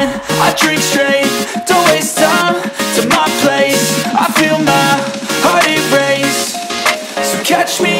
I drink straight. Don't waste time. To my place. I feel my heart erase. So catch me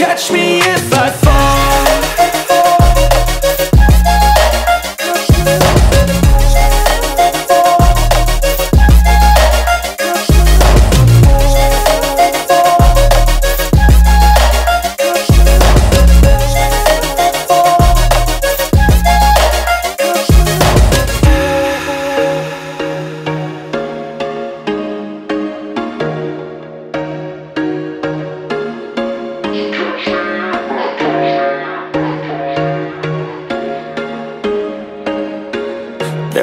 catch me if I fall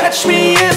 catch me